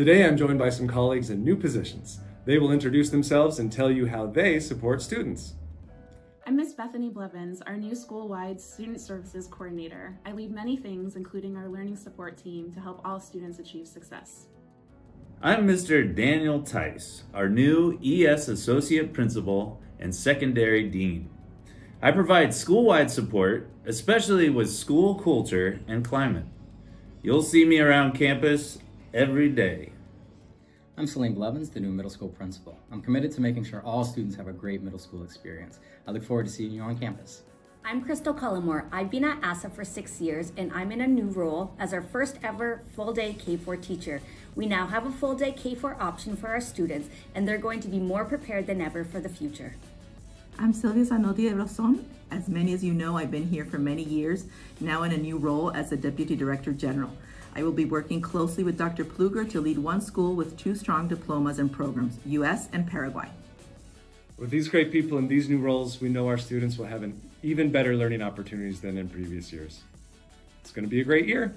Today I'm joined by some colleagues in new positions. They will introduce themselves and tell you how they support students. I'm Ms. Bethany Blevins, our new school-wide Student Services Coordinator. I lead many things, including our learning support team, to help all students achieve success. I'm Mr. Daniel Tice, our new ES Associate Principal and Secondary Dean. I provide school-wide support, especially with school culture and climate. You'll see me around campus every day. I'm Celine Blevins, the new middle school principal. I'm committed to making sure all students have a great middle school experience. I look forward to seeing you on campus. I'm Crystal Cullimore. I've been at ASA for six years and I'm in a new role as our first ever full day K4 teacher. We now have a full day K4 option for our students and they're going to be more prepared than ever for the future. I'm Sylvia Zanotti de Roson. As many as you know, I've been here for many years, now in a new role as the Deputy Director General. I will be working closely with Dr. Pluger to lead one school with two strong diplomas and programs, US and Paraguay. With these great people in these new roles, we know our students will have an even better learning opportunities than in previous years. It's going to be a great year.